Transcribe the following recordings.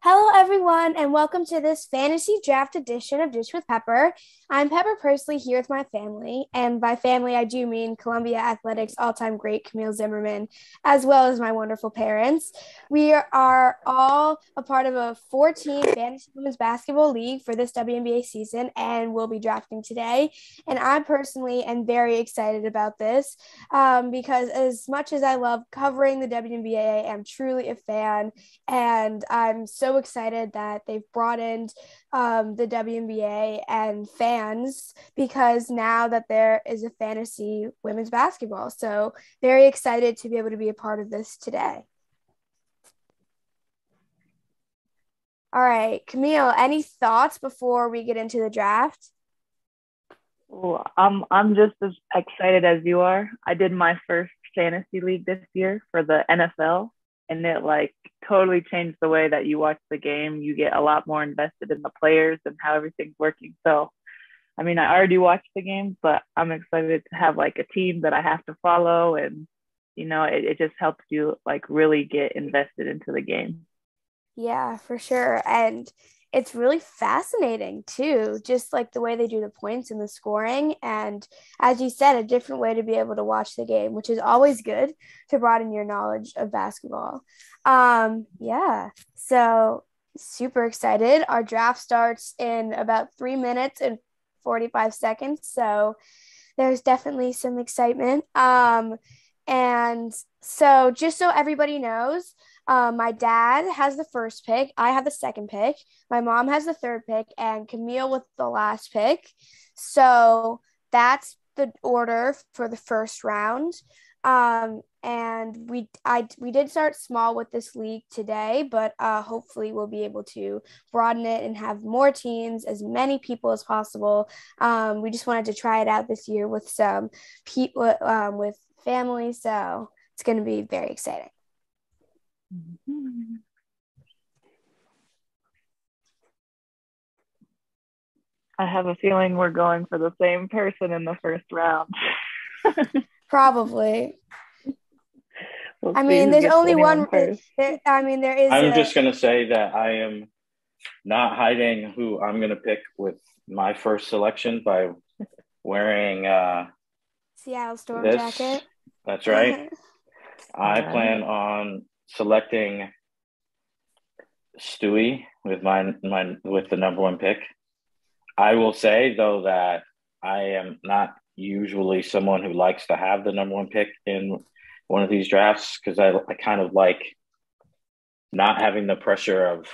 Hello, everyone, and welcome to this fantasy draft edition of Dish with Pepper. I'm Pepper Persley here with my family, and by family, I do mean Columbia Athletics all time great Camille Zimmerman, as well as my wonderful parents. We are all a part of a 14 fantasy women's basketball league for this WNBA season, and we'll be drafting today. And I personally am very excited about this um, because, as much as I love covering the WNBA, I'm truly a fan, and I'm so so excited that they've brought in um, the WNBA and fans because now that there is a fantasy women's basketball. So, very excited to be able to be a part of this today. All right, Camille, any thoughts before we get into the draft? Well, I'm I'm just as excited as you are. I did my first fantasy league this year for the NFL, and it like totally changed the way that you watch the game. You get a lot more invested in the players and how everything's working. So, I mean, I already watched the game, but I'm excited to have like a team that I have to follow, and you know, it, it just helps you like really get invested into the game. Yeah, for sure, and it's really fascinating too, just like the way they do the points and the scoring. And as you said, a different way to be able to watch the game, which is always good to broaden your knowledge of basketball. Um, yeah, so super excited. Our draft starts in about three minutes and 45 seconds. So there's definitely some excitement. Um, and so, just so everybody knows, um, my dad has the first pick. I have the second pick. My mom has the third pick, and Camille with the last pick. So that's the order for the first round. Um, and we I we did start small with this league today, but uh, hopefully we'll be able to broaden it and have more teams, as many people as possible. Um, we just wanted to try it out this year with some people um, with family, so it's going to be very exciting. I have a feeling we're going for the same person in the first round. Probably. We'll I mean, there's only one. There, I mean, there is. I'm a, just going to say that I am not hiding who I'm going to pick with my first selection by wearing uh, Seattle Storm this. jacket. That's right. I plan on selecting Stewie with my my with the number one pick. I will say though that I am not usually someone who likes to have the number one pick in one of these drafts because I, I kind of like not having the pressure of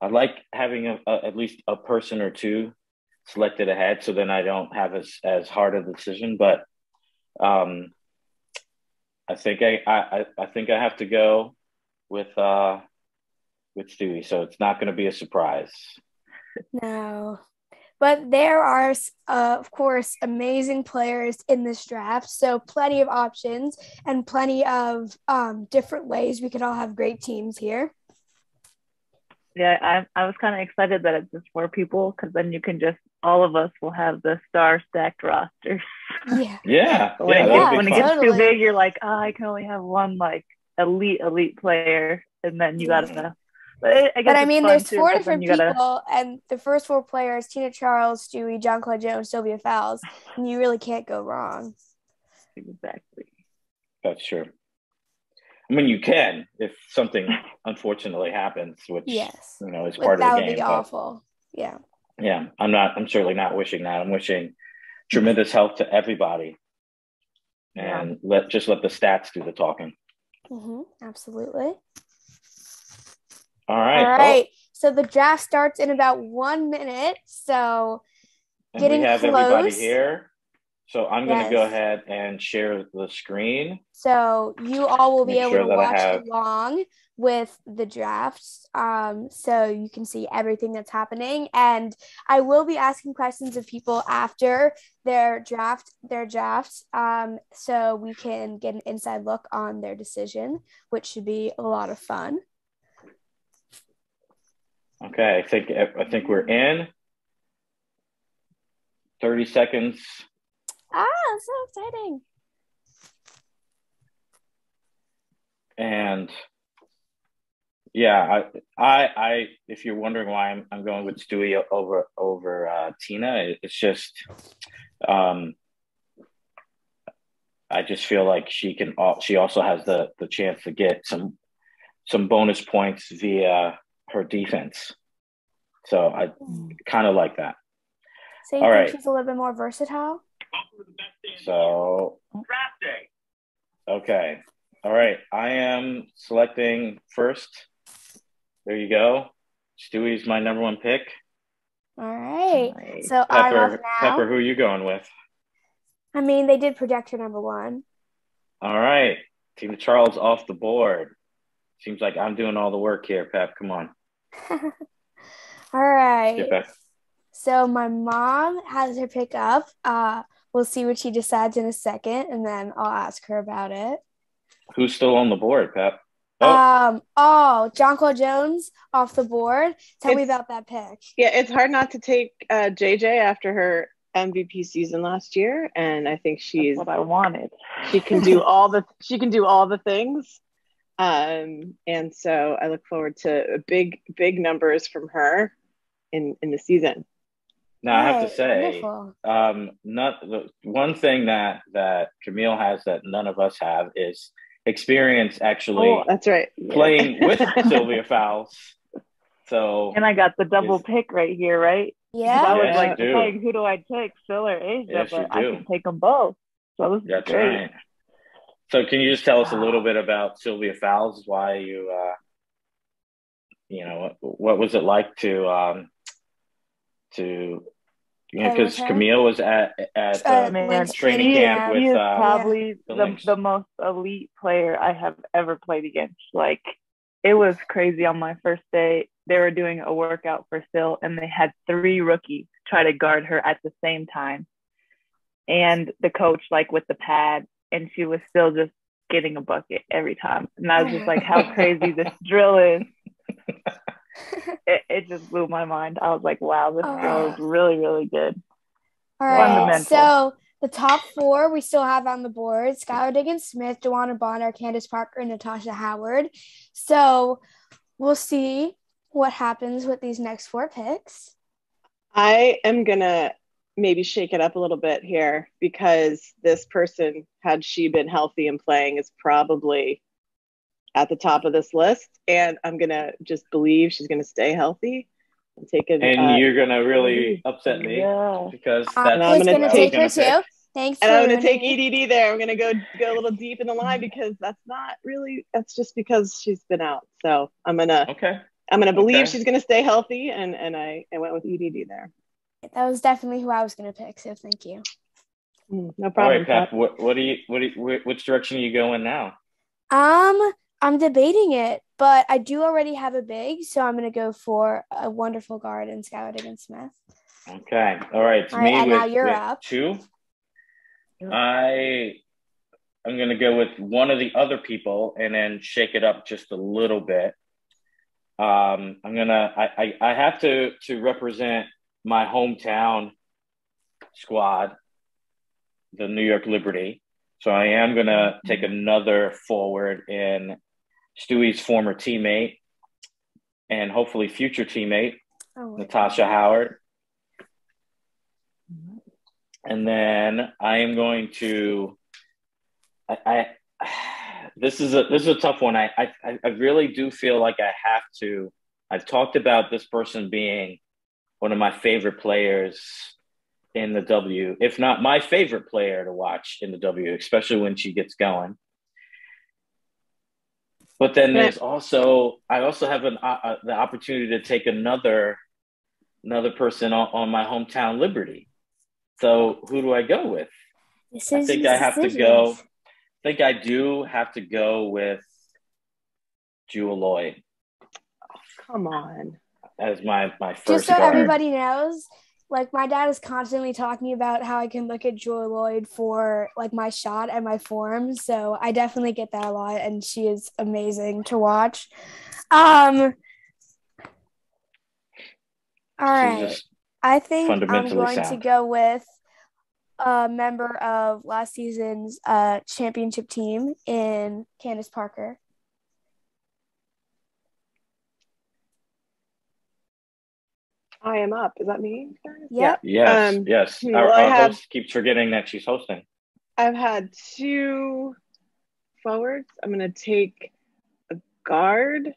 I like having a, a, at least a person or two selected ahead so then I don't have as, as hard a decision but um, I think I, I I think I have to go with uh with Stewie, so it's not going to be a surprise. No, but there are uh, of course amazing players in this draft, so plenty of options and plenty of um, different ways we could all have great teams here. Yeah, I I was kind of excited that it's just four people because then you can just all of us will have the star stacked rosters. Yeah. yeah. when, yeah, it gets, when it gets too big, you're like, oh, I can only have one like elite elite player, and then you gotta. Yeah. But, I, but I mean, there's four different people, gotta... and the first four players: Tina Charles, Stewie, Jonquel Jones, Sylvia Fowles, and you really can't go wrong. Exactly. That's true. I mean, you can if something unfortunately happens, which yes, you know is part of the game. That would be awful. Yeah yeah, I'm not. I'm certainly not wishing that. I'm wishing tremendous health to everybody, and yeah. let just let the stats do the talking. Mm-hmm, absolutely. All right. All right. Oh. So the draft starts in about one minute. So and getting we have close. everybody here. So I'm going to go ahead and share the screen. So you all will be able sure to watch have... along with the drafts. Um, so you can see everything that's happening. And I will be asking questions of people after their draft, their drafts. Um, so we can get an inside look on their decision, which should be a lot of fun. Okay, I think I think we're in. 30 seconds. Ah, so exciting. And yeah, I, I, I, if you're wondering why I'm, I'm going with Stewie over over uh, Tina, it's just, um, I just feel like she can. She also has the the chance to get some some bonus points via her defense. So I mm. kind of like that. So you All think right. she's a little bit more versatile? So draft day. Okay. All right. I am selecting first. There you go. Stewie's my number one pick. All right. All right. So Pepper, Pepper, who are you going with? I mean, they did project her number one. All right. Tina Charles off the board. Seems like I'm doing all the work here, Pep. Come on. all right. So my mom has her pick up. Uh, we'll see what she decides in a second, and then I'll ask her about it. Who's still on the board, Pep? Oh. Um. Oh, Jonquel Jones off the board. Tell it's, me about that pick. Yeah, it's hard not to take uh, JJ after her MVP season last year, and I think she's That's what I wanted. She can do all the she can do all the things, um, and so I look forward to big big numbers from her in in the season. Now I have to say, um, not the one thing that that Camille has that none of us have is experience actually. Oh, that's right. Playing with Sylvia Fowles. So and I got the double pick right here, right? Yeah. I was like, hey, who do I take, Syl or A'ja? Yes, but I can take them both. So this that's great. Right. So can you just tell us a little bit about Sylvia Fowles? Why you, uh, you know, what, what was it like to um, to yeah, because Camille was at at uh, man, training camp with. He is uh, probably the, the, the most elite player I have ever played against. Like, it was crazy on my first day. They were doing a workout for Sil, and they had three rookies try to guard her at the same time, and the coach like with the pad, and she was still just getting a bucket every time. And I was just like, how crazy this drill is. it, it just blew my mind. I was like, wow, this oh. girl is really, really good. All right. So the top four we still have on the board Skylar Diggins Smith, DeWanna Bonner, Candace Parker, and Natasha Howard. So we'll see what happens with these next four picks. I am going to maybe shake it up a little bit here because this person, had she been healthy and playing, is probably at the top of this list, and I'm gonna just believe she's gonna stay healthy and take it. And uh, you're gonna really upset me yeah. because that's I'm gonna, gonna take her too. Thanks. And I'm gonna take EDD there. I'm gonna go go a little deep in the line because that's not really. That's just because she's been out. So I'm gonna. Okay. I'm gonna believe okay. she's gonna stay healthy, and and I I went with EDD there. That was definitely who I was gonna pick. So thank you. Mm, no problem. All right, Pat. What what do you what do you, which direction are you going now? Um, I'm debating it, but I do already have a big, so I'm going to go for a wonderful guard in Skylar Diggins Smith. Okay. All right. All right me and with, now you're up. two. I I'm going to go with one of the other people and then shake it up just a little bit. Um, I'm gonna. I, I I have to to represent my hometown squad, the New York Liberty. So I am gonna take another forward in Stewie's former teammate and hopefully future teammate, oh, Natasha Howard. And then I am going to, I, I this is a this is a tough one. I, I I really do feel like I have to. I've talked about this person being one of my favorite players in the W, if not my favorite player to watch in the W, especially when she gets going. But then there's also I also have an uh, uh, the opportunity to take another another person on, on, my hometown Liberty. So who do I go with? I think I have decisions. to go. I think I do have to go with Jewell Loyd. Oh, come on. As my my first. Just so guard. everybody knows, like my dad is constantly talking about how I can look at Jewell Loyd for like my shot and my form. So I definitely get that a lot and she is amazing to watch. Um all right. I think I'm going sound. to go with a member of last season's uh, championship team in Candace Parker. I am up. Is that me? Yep. Yes, Um, yes. Our, well, I our have- host keeps forgetting that she's hosting. I've had two forwards. I'm going to take a guard.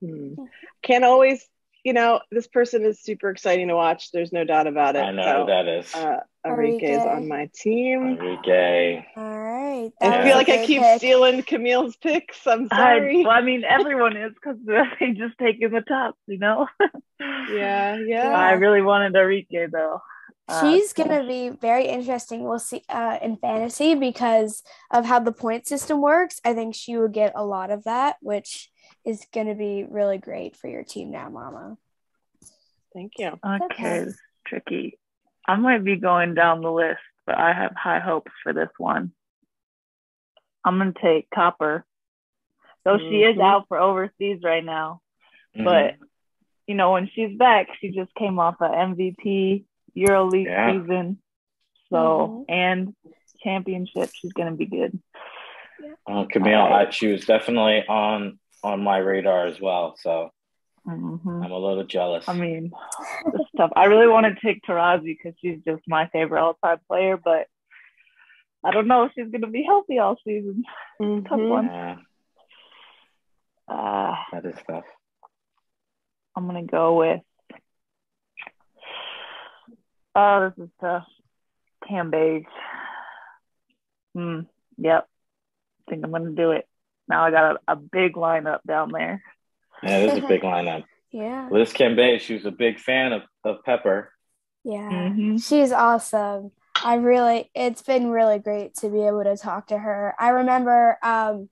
Hmm. Can't always, you know, this person is super exciting to watch. There's no doubt about it. I know So, that is. uh, Arike is on my team. Arike. All right. I feel like I keep pick. stealing Camille's picks. I'm I, sorry. well, I mean, everyone is because they just taking the top, you know. yeah, yeah. I really wanted Arike though. Uh, She's so- gonna be very interesting. We'll see uh, in fantasy because of how the point system works. I think she will get a lot of that, which is gonna be really great for your team now, Mama. Thank you. okay. Okay, tricky. I might be going down the list, but I have high hopes for this one. I'm gonna take Copper, though she is Mhm. out for overseas right now. Mhm. But you know, when she's back, she just came off a MVP EuroLeague Yeah. season, so Mhm. and championship. She's gonna be good. Uh, Camille, I, she was definitely on on my radar as well. So hmm I'm a little jealous. I mean, it's tough. I really want to take Taurasi because she's just my favorite all-time player, but I don't know if she's gonna be healthy all season. Tough Mhm. one. yeah, Uh, that is tough. I'm gonna go with. Oh, this is tough. Cambage. Hmm. Yep. I think I'm gonna do it. Now I got a, a big lineup down there. Yeah, it is a big lineup. Yeah, Liz Cambage, she was a big fan of, of Pepper. yeah. Mhm. She's awesome. I really, it's been really great to be able to talk to her. I remember um,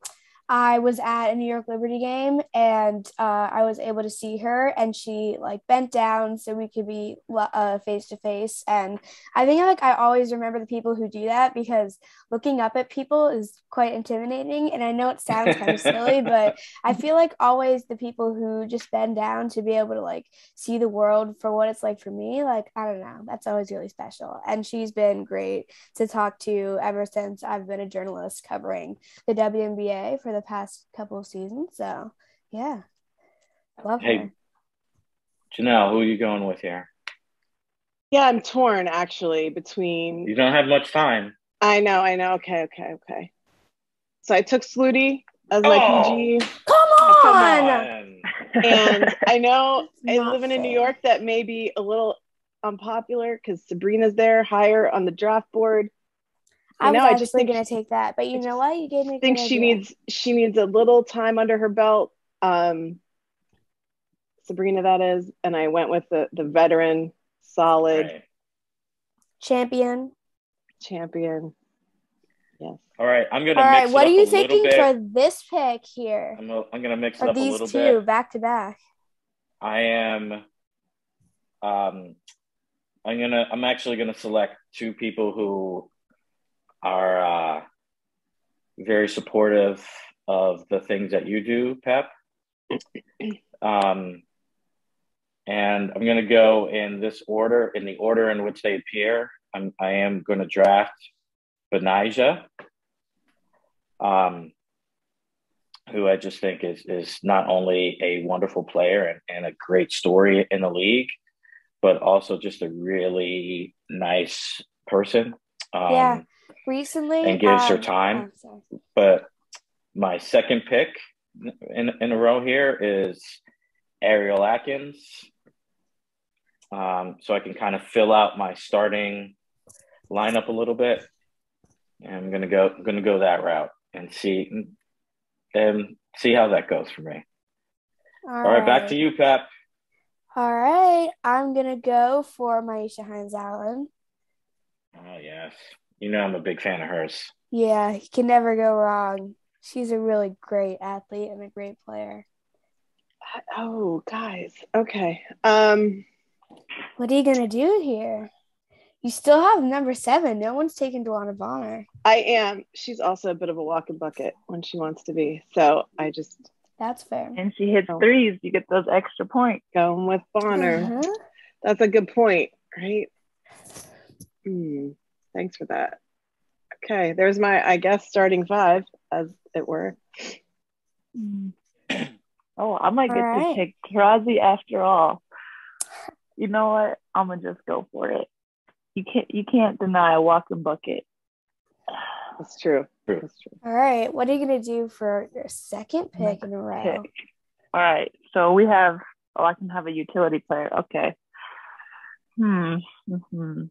I was at a New York Liberty game and uh, I was able to see her and she like bent down so we could be uh, face to face. And I think like I always remember the people who do that because looking up at people is quite intimidating. And I know it sounds kind of silly, but I feel like always the people who just bend down to be able to like see the world for what it's like for me, like I don't know, that's always really special. And she's been great to talk to ever since I've been a journalist covering the WNBA for the past couple of seasons. So yeah, I love Hey. her. Janelle, who are you going with here? Yeah, I'm torn actually between. You don't have much time. I know, I know. Okay, okay, okay. So I took Sluty as my Oh. PG, Come Come on! on. and I know I live living in New. York that may be a little unpopular because Sabrina's there higher on the draft board. I know, I actually just think gonna she- take that, but you know what? You gave me. a I think she idea. needs she needs a little time under her belt. Um, Sabrina, that is, and I went with the the veteran, solid Right. champion. champion. Yes. All right, I'm gonna. All right, mix what it are you a thinking bit. for this pick here? I'm, a, I'm gonna mix it Or up a these little two bit. back to back? I am. Um, I'm gonna. I'm actually gonna select two people who are uh, very supportive of the things that you do, Pep. Um, and I'm gonna go in this order, in the order in which they appear. I'm. I am gonna draft Betnijah. Um, who I just think is is not only a wonderful player and, and a great story in the league, but also just a really nice person. Um, Yeah. Recently, and gives her um, time. oh. But my second pick in, in a row here is Ariel Atkins. Um, so I can kind of fill out my starting lineup a little bit. And I'm gonna go I'm gonna go that route and see and see how that goes for me. All right, back to you, Pep. All right, I'm gonna go for Myisha Hines Allen. Oh yes. You know I'm a big fan of hers. Yeah, you can never go wrong. She's a really great athlete and a great player. Oh, guys. Okay. Um, What are you gonna do here? You still have number seven. No one's taken DeWanna Bonner. I am. She's also a bit of a walking bucket when she wants to be. So I just That's fair. And she hits Oh. threes, you get those extra points. going with Bonner. Mhm. That's a good point, right? Hmm. Thanks for that. Okay, there's my, I guess, starting five, as it were. Oh, I might get All right. to take Taurasi after all. you know what? I'm gonna just go for it. You can't you can't deny a walking bucket. That's true. True. That's true. All right. What are you gonna do for your second pick in a row? Pick. All right. So we have oh I can have a utility player. Okay. Hmm. hmm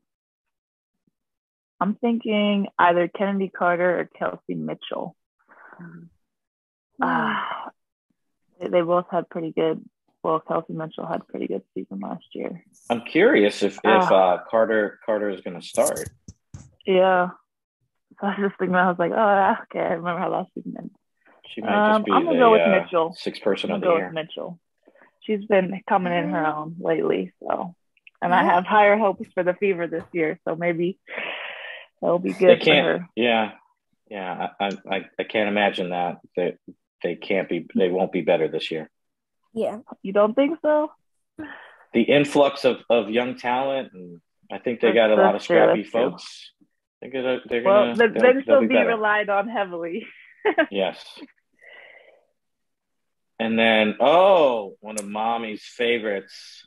I'm thinking either Kennedy Carter or Kelsey Mitchell. Hmm. Ah, they, they both had pretty good. Well, Kelsey Mitchell had pretty good season last year. I'm curious if if Ah. uh, Carter Carter is going to start. Yeah. So I was just thinking, I was like, oh, okay, I remember how last season ended. She might Um, just be I'm gonna the go with uh, Mitchell. sixth person I'm of gonna the go with. Mitchell. She's been coming in her own lately, so and I have higher hopes for the Fever this year, so maybe that'll be good for can't. her. Yeah, yeah. I, I I I can't imagine that they they can't be. They won't be better this year. Yeah. You don't think so? The influx of of young talent, and I think they That's- got a lot of that's true, scrappy true. folks. They're gonna. They're Well, gonna. then, they'll- then they'll she'll be be relied on heavily. Yes. And then, oh, one of mommy's favorites,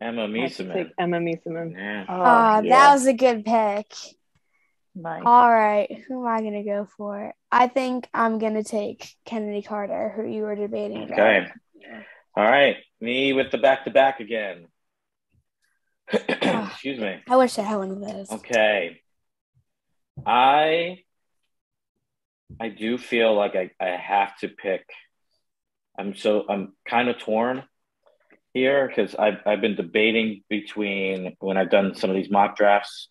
Emma I have to Meesseman. Emma Meesseman. Yeah. Oh, Uh, yeah. that was a good pick. nice. All right. Who am I gonna go for? I think I'm gonna take Kennedy Carter, who you were debating about. Okay. All right. Me with the back to back again. Excuse me. I wish I had one of those. Okay. I I do feel like I, I have to pick. I'm so I'm kind of torn here because I've I've been debating between when I've done some of these mock drafts,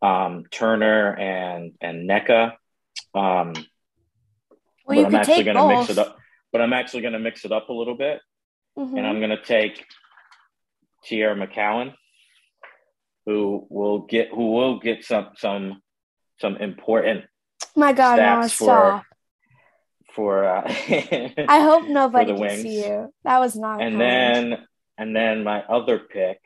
um, Turner and and Nneka. Um, Well, you but I'm could actually take gonna mix both. it up. But I'm actually gonna mix it up a little bit, Mhm. and I'm gonna take Teaira McCowan, who will get who will get some some some important My God, no, stats stop. for uh, I hope nobody the can wings. see you. That was not. and kind. then and then my other pick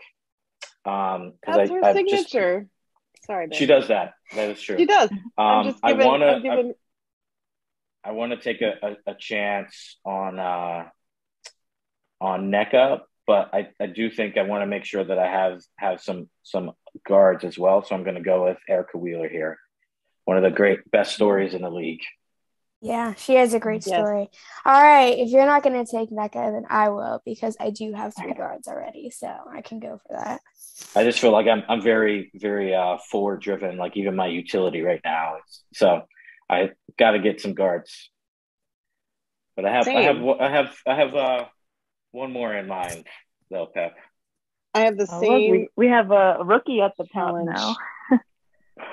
um because That's I her I've just. Sorry, babe. she does that that is true She does. I'm um just I want I'm to giving. I want to take a, a, a chance on uh on Nneka but I, I do think I want to make sure that I have have some some guards as well so I'm going to go with Erica Wheeler here one of the great best stories in the league Yeah, she has a great Yes. story. All right, if you're not going to take Nneka, then I will because I do have three guards already, so I can go for that. I just feel like I'm I'm very very uh, forward driven. Like even my utility right now, so I got to get some guards. But I have I have I have I have uh, one more in mind though, Pep. I have the Oh, look, same. we, we have a rookie at the top now. yeah,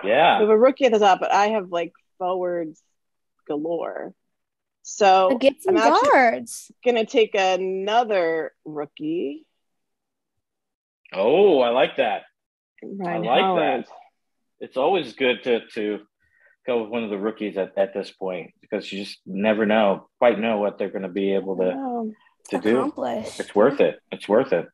We Yeah, have a rookie at the top, but I have like forwards galore. So get some I'm guards. gonna take another rookie, Oh, I like that. Rhyne like that. It's always good to to go with one of the rookies at, at this point because you just never know quite know what they're going to be able to to do. It's worth it. It's worth it.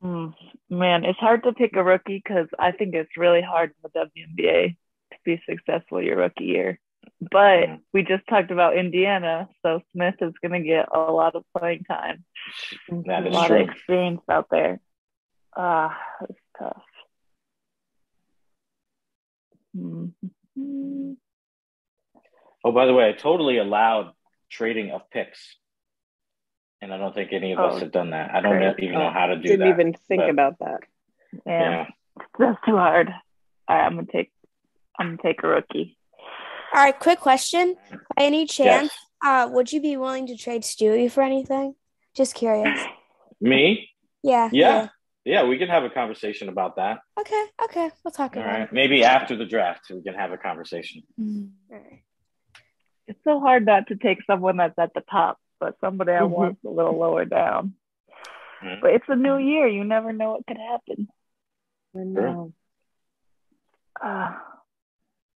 Hmm. Man, it's hard to pick a rookie because I think it's really hard in the WNBA to be successful your rookie year. But Mhm. we just talked about Indiana, so Smith is going to get a lot of playing time, That a lot true. of experience out there. Ah, it's tough. Hmm. Oh, by the way, I totally allowed trading of picks, and I don't think any of us Oh, have done that. I don't great. even know how to do that. didn't even think but- about that. Man, Yeah. that's too hard. All right, I'm gonna take. I'm gonna take a rookie. All right, quick question. By any chance, Yes. uh, would you be willing to trade Stewie for anything? Just curious. Me? Yeah. Yeah. Yeah, we can have a conversation about that. Okay. Okay. We'll talk All about right. Maybe after the draft, we can have a conversation. it. All right. It's so hard not to take someone that's at the top, but somebody I Mhm. want a little lower down. Mhm. But it's a new year. You never know what could happen. I know. Uh,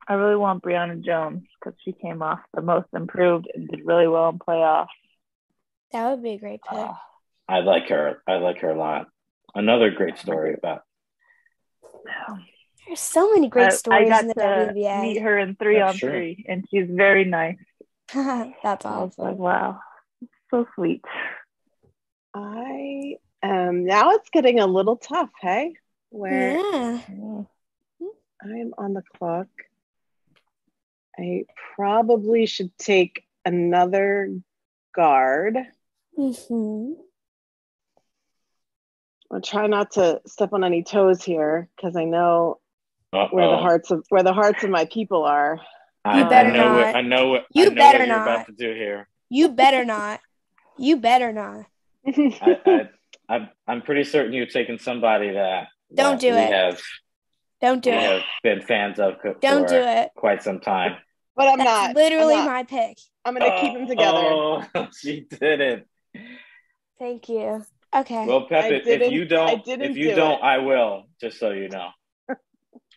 I really want Brionna Jones because she came off the most improved and did really well in playoffs. That would be a great pick. Uh, I like her. I like her a lot. Another great story about. There's so many great I, I stories got in the to WNBA. meet her in three That's on true. three, and she's very nice. That's I was like, awesome. wow, so sweet. I Um, now it's getting a little tough, hey? Where Yeah. I'm on the clock. I probably should take another guard. hmm I'll try not to step on any toes here because I know where the hearts of where the hearts of my people are. I, You better I know not. What, I know what You I know better what you're not. about to do here. You better not. You better not. I, I, I'm I'm pretty certain you're taking somebody that Don't that do we it. Have, Don't do we it. have been fans of co- Don't do it. quite some time. but I'm That's not. I'm literally not. my pick. I'm gonna keep them together. Oh, she did it. Thank you. Okay. Well, Pep, if you don't, didn't if you do don't, it. I will. Just so you know.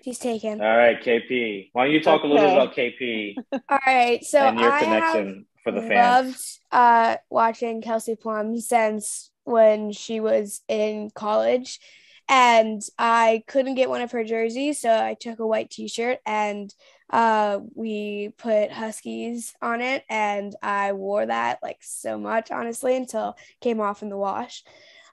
She's taken. All right, KP. Why don't you talk a little bit about KP All right. So and your I have connection for the fans? loved uh, watching Kelsey Plum since when she was in college. And I couldn't get one of her jerseys, so I took a white t shirt and uh, we put Huskies on it. And I wore that like so much, honestly, until it came off in the wash.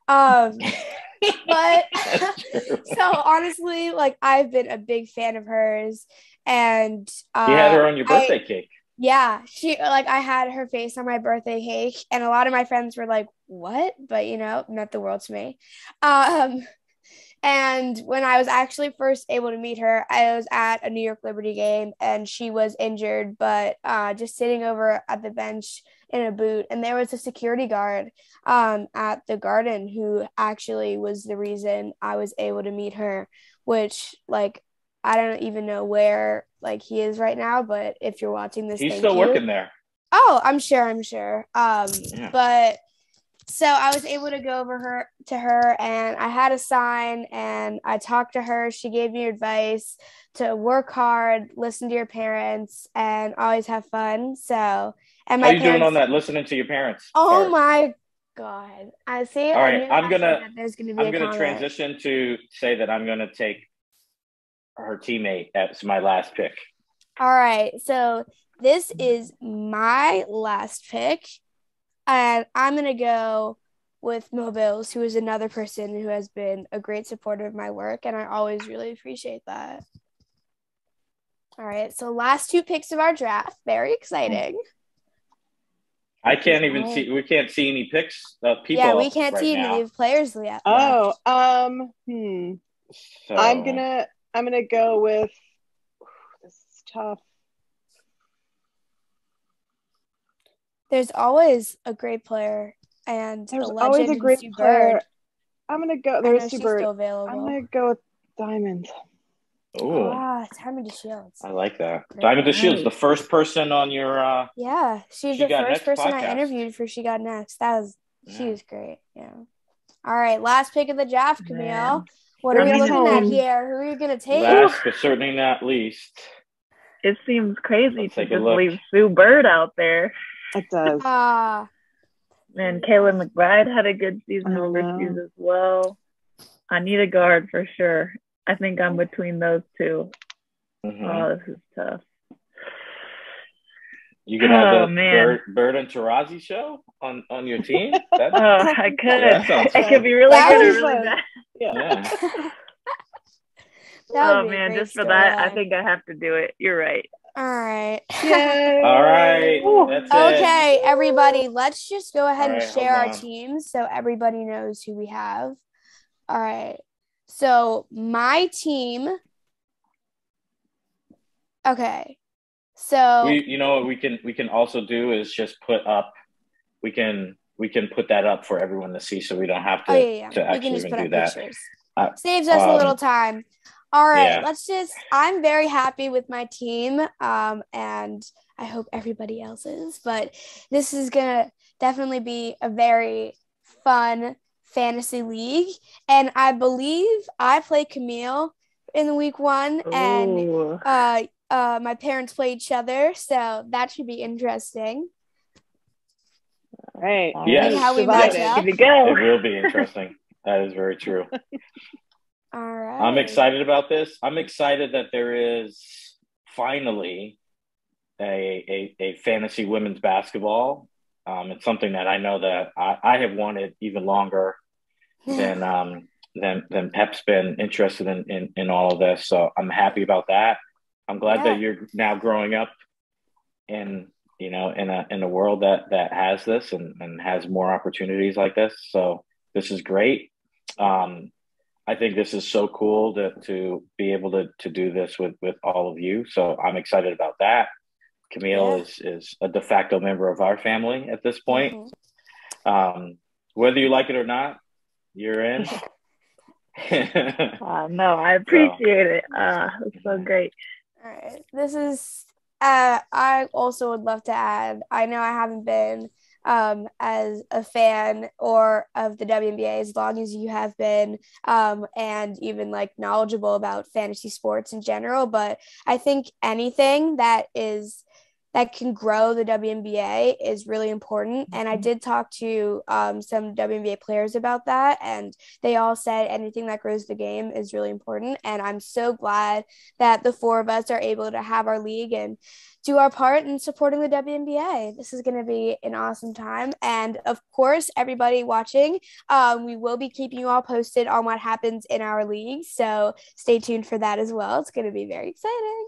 Um, but so honestly, like I've been a big fan of hers. And uh, you had her on your I- birthday cake. yeah, she like I had her face on my birthday cake, and a lot of my friends were like, "What?" But you know, meant the world to me. Um, and when I was actually first able to meet her, I was at a New York Liberty game, and she was injured, but uh, just sitting over at the bench in a boot, and there was a security guard um, at the Garden who actually was the reason I was able to meet her, which like. I don't even know where like he is right now, but if you're watching this, He's still you. working there. Oh, I'm sure, I'm sure. Um, Yeah. but so I was able to go over her to her and I had a sign and I talked to her. She gave me advice to work hard, listen to your parents, and always have fun. So and my How you parents, doing on that? Listening to your parents. Oh part? my god. I see. All right. I'm gonna- there's gonna be I'm a going to comment. transition to say that I'm going to take her teammate as my last pick. All right. So this is my last pick. And I'm going to go with Mo Bills, who is another person who has been a great supporter of my work. And I always really appreciate that. All right. So last two picks of our draft. Very exciting. I can't even see. We can't see any picks. Uh, people. yeah, we can't right see now. any of the players yet. Oh, um, hmm. So, I'm gonna I'm gonna go with this is tough. There's always a great player and There's a always a great Sue player. Bird. I'm gonna go. There's she's Sue Bird. still I'm gonna go with Diamond. Ooh, Ah, Diamond DeShields. I like that. Great. Diamond DeShields, the first person on your. uh Yeah, she's She the first Next person I interviewed for She Got Next. That was she was great. Yeah. All right, last pick of the draft, Camille. Man. What are we I looking at here? Who are you gonna take? Last but certainly not least. It seems crazy Let's to take a just look. leave Sue Bird out there. It does. Ah, And Kayla McBride had a good season I overseas as well. I need a guard for sure. I think I'm between those two. Mhm. Oh, this is tough. You could have Oh, the man. Bird, Bird and Taurasi show on on your team. That, Oh, I could. Yeah, that it could be really That good or really fun. bad. Yeah. yeah. Oh man, just for that, I think I have to do it. You're right. All right. Yay. All right. Ooh. That's it. Okay, everybody, let's just go ahead All and share our teams so everybody knows who we have. All right. So my team. Okay. So We, you know what we can we can also do is just put up. We can we can put that up for everyone to see, so we don't have to oh yeah, to yeah. We actually can just even put do up that. pictures. Uh, Saves us a um, little time. All right, yeah. let's just. I'm very happy with my team, um, and I hope everybody else is. But this is gonna definitely be a very fun fantasy league, and I believe I play Camille in the week one, and uh, uh, my parents play each other, so that should be interesting. All right. Yes. How we Divided. match up. Go. It will be interesting. that is very true. All right, I'm excited about this. I'm excited that there is finally a a, a fantasy women's basketball. Um, it's something that I know that I, I have wanted even longer. than um, then then Pep's been interested in, in in all of this. So I'm happy about that. I'm glad yeah. that you're now growing up in you know in a in a world that that has this and and has more opportunities like this. So this is great. Um, I think this is so cool to to be able to to do this with with all of you. So I'm excited about that. Camille yeah. is is a de facto member of our family at this point. Mm-hmm. Um, whether you like it or not, you're in. uh, no, I appreciate so, it. Uh, it's so great. All right, this is. Uh, I also would love to add. I know I haven't been um, as a fan or of the WNBA as long as you have been, um, and even like knowledgeable about fantasy sports in general. But I think anything that is that can grow the WNBA is really important. And I mm-hmm. did talk to um, some WNBA players about that, and they all said anything that grows the game is really important. And I'm so glad that the four of us are able to have our league and do our part in supporting the WNBA. This is going to be an awesome time. And of course, everybody watching, um, we will be keeping you all posted on what happens in our league. So stay tuned for that as well. It's going to be very exciting.